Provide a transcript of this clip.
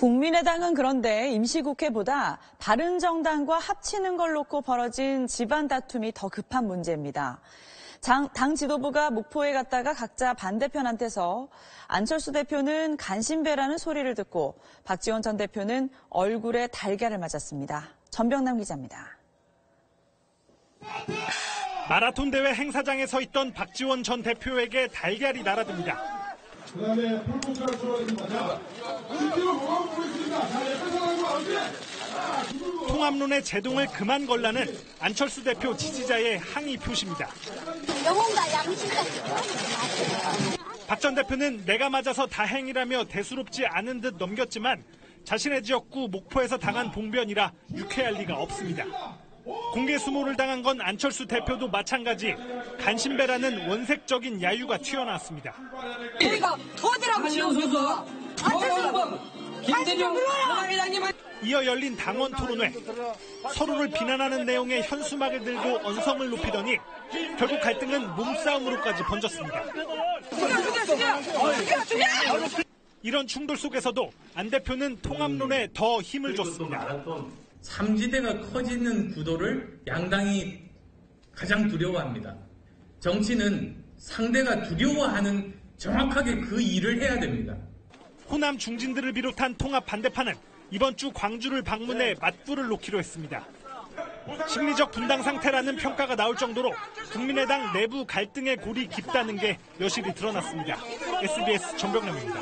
국민의당은 그런데 임시국회보다 바른정당과 합치는 걸 놓고 벌어진 집안 다툼이 더 급한 문제입니다. 장, 당 지도부가 목포에 갔다가 각자 반대편한테서 안철수 대표는 간신배라는 소리를 듣고 박지원 전 대표는 얼굴에 달걀을 맞았습니다. 전병남 기자입니다. 마라톤 대회 행사장에 서 있던 박지원 전 대표에게 달걀이 날아듭니다. 그 다음에 풀포크가 들어있습니다. 자, 실제로 뭐가 보고 있습니다. 자, 옆에 사람과 어디? 통합론의 제동을 그만 걸라는 안철수 대표 지지자의 항의 표시입니다. 영혼과 양심까지. 박 전 대표는 내가 맞아서 다행이라며 대수롭지 않은 듯 넘겼지만 자신의 지역구 목포에서 당한 봉변이라 유쾌할 리가 없습니다. 공개 수모를 당한 건 안철수 대표도 마찬가지 간신배라는 원색적인 야유가 튀어나왔습니다. 우리가 지어서 사회장님은 이어 열린 당원 토론회. 서로를 비난하는 내용의 현수막을 들고 언성을 높이더니 결국 갈등은 몸싸움으로까지 번졌습니다. 이런 충돌 속에서도 안 대표는 통합론에 더 힘을 줬습니다. 삼지대가 커지는 구도를 양당이 가장 두려워합니다. 정치는 상대가 두려워하는 정확하게 그 일을 해야 됩니다. 호남 중진들을 비롯한 통합 반대파는 이번 주 광주를 방문해 맞불을 놓기로 했습니다. 심리적 분당 상태라는 평가가 나올 정도로 국민의당 내부 갈등의 골이 깊다는 게 여실히 드러났습니다. SBS 전병남입니다.